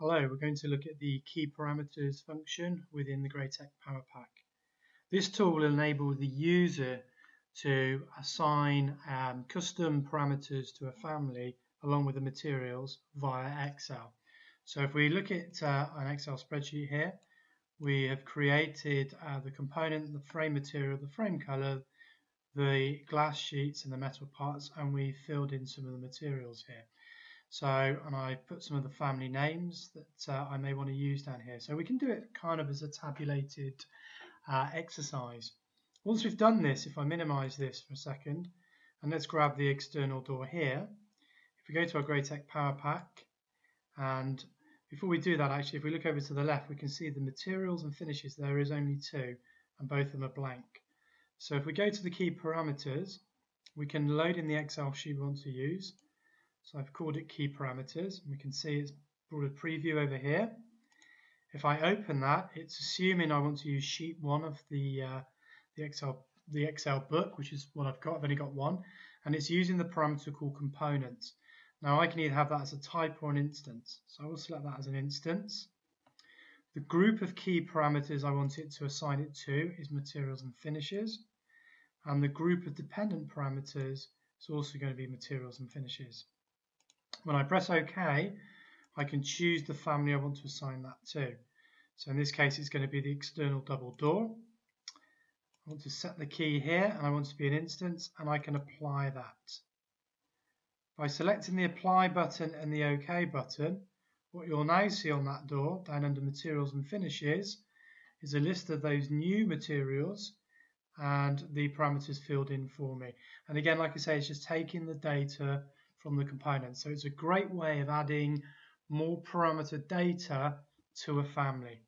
Hello, we're going to look at the key parameters function within the Graitec Power Pack. This tool will enable the user to assign um, custom parameters to a family along with the materials via Excel. So if we look at uh, an Excel spreadsheet here, we have created uh, the component, the frame material, the frame color, the glass sheets and the metal parts, and we filled in some of the materials here. So, and I put some of the family names that uh, I may want to use down here. So we can do it kind of as a tabulated uh, exercise. Once we've done this, if I minimize this for a second, and let's grab the external door here. If we go to our Graitec Power Pack, and before we do that, actually, if we look over to the left, we can see the materials and finishes, there is only two, and both of them are blank. So if we go to the key parameters, we can load in the Excel sheet we want to use. So I've called it key parameters. We can see it's brought a preview over here. If I open that, it's assuming I want to use sheet one of the uh, the Excel the Excel book, which is what I've got. I've only got one, and it's using the parameter called components. Now I can either have that as a type or an instance. So I will select that as an instance. The group of key parameters I want it to assign it to is materials and finishes. And the group of dependent parameters is also going to be materials and finishes. When I press OK, I can choose the family I want to assign that to. So in this case, it's going to be the external double door. I want to set the key here and I want to be an instance and I can apply that. By selecting the apply button and the OK button, what you'll now see on that door down under materials and finishes is a list of those new materials and the parameters filled in for me. And again, like I say, it's just taking the data from the component. So it's a great way of adding more parameter data to a family.